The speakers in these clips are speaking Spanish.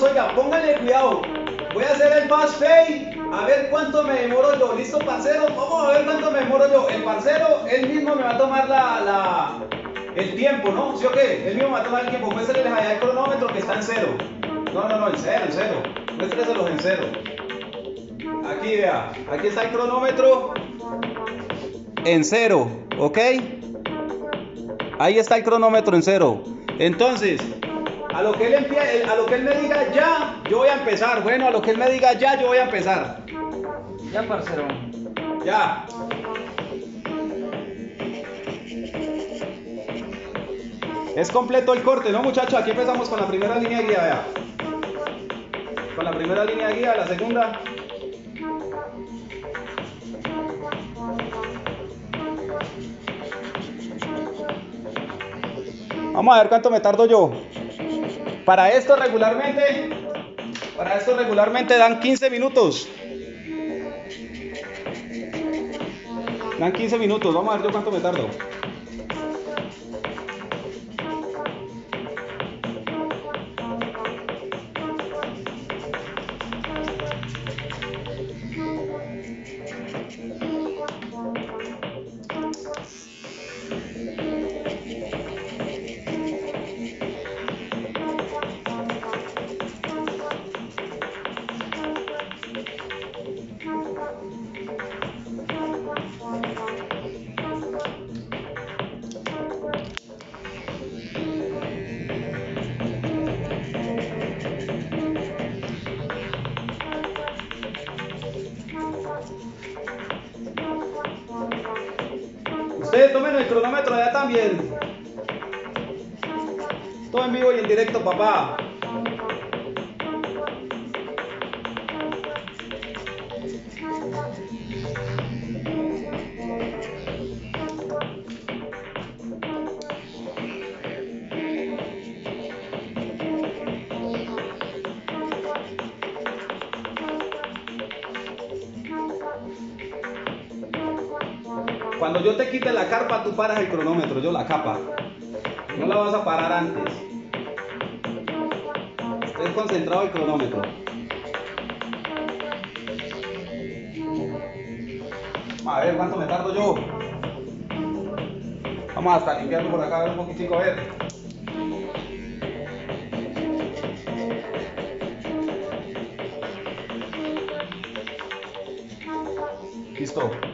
oiga, pónganle cuidado. Voy a hacer el fast pay, a ver cuánto me demoro yo. ¿Listo, parcero? Vamos a ver cuánto me demoro yo. El parcero, él mismo me va a tomar la, la el tiempo, ¿no? ¿Sí o qué? Él mismo me va a tomar el tiempo. Muéstrenle allá el cronómetro que está en cero. No, no, no, en cero, en cero. Muéstreselos en cero. Aquí, vea. Aquí está el cronómetro en cero, ¿ok? Ahí está el cronómetro en cero. Entonces, a lo que él empie- a lo que él me diga ya, yo voy a empezar. Bueno, a lo que él me diga ya, yo voy a empezar. Ya, parcero. Ya. Es completo el corte, ¿no, muchachos? Aquí empezamos con la primera línea de guía, vea. Con la primera línea de guía, la segunda. Vamos a ver cuánto me tardo yo. Para esto regularmente, para esto regularmente dan 15 minutos. Dan 15 minutos, vamos a ver yo cuánto me tardo. Tomen el cronómetro allá también. Todo en vivo y en directo, papá. Cuando yo te quite la carpa, tú paras el cronómetro, yo la capa. No la vas a parar antes. Estés concentrado el cronómetro. A ver cuánto me tardo yo. Vamos hasta limpiarlo por acá, a ver un poquitico, a ver. Listo.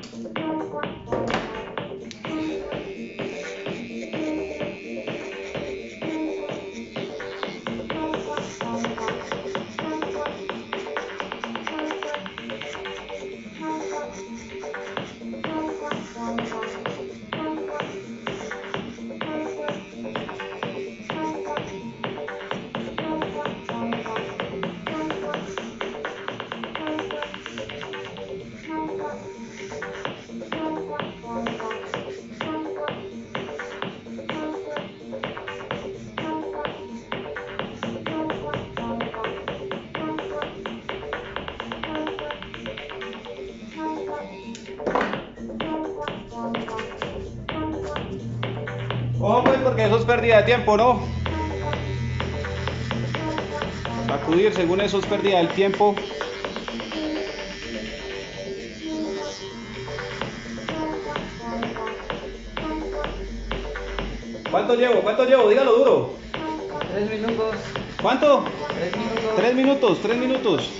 Ojo pues porque eso es pérdida de tiempo, ¿no? Sacudir, según eso es pérdida del tiempo. ¿Cuánto llevo? ¿Cuánto llevo? Dígalo duro. Tres minutos. ¿Cuánto? Tres minutos. Tres minutos, tres minutos.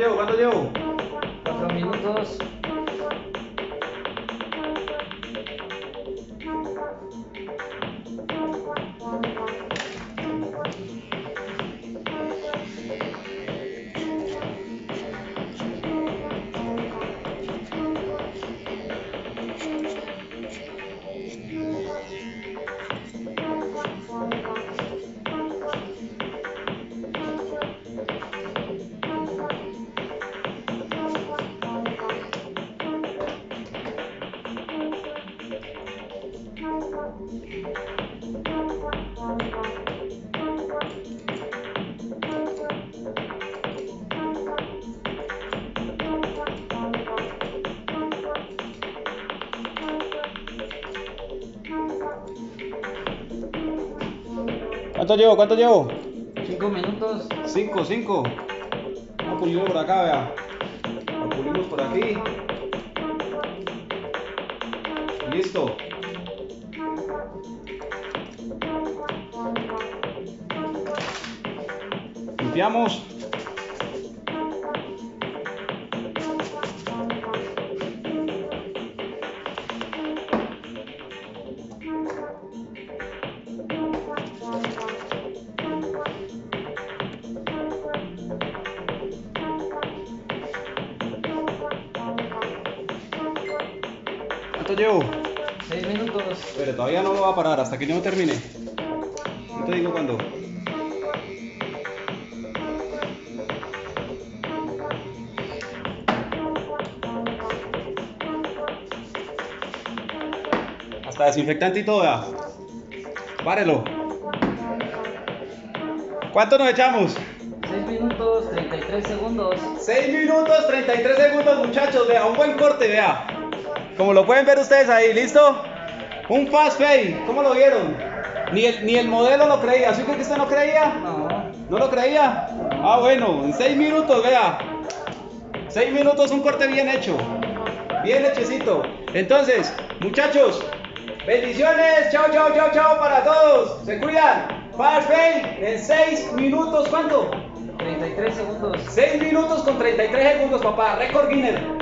Llevo? ¿Cuánto llevo? 4 minutos. ¿Cuánto llevo? ¿Cuánto llevo? 5 minutos. 5, 5. Vamos a pulirlo por acá, vea. Lo pulimos por aquí. Listo. Limpiamos. ¿Cuánto llevo? 6 minutos. Pero todavía no lo va a parar hasta que yo no termine. No te digo cuándo. Desinfectante y todo, vea. Párelo. ¿Cuánto nos echamos? 6 minutos, 33 segundos. 6 minutos 33 segundos, muchachos. Vea, un buen corte, vea. Como lo pueden ver ustedes ahí, ¿listo? Un fast fade. ¿Cómo lo vieron? Ni el, ni el modelo lo creía. ¿Sí que usted no creía? No. ¿No lo creía? Ah, bueno, en 6 minutos, vea. 6 minutos, un corte bien hecho. Bien hechecito. Entonces, muchachos, bendiciones. Chao, chao, chao, chao para todos. Se cuidan. Fast fade en 6 minutos, ¿cuánto? 33 segundos. 6 minutos con 33 segundos, papá. Récord Guinness.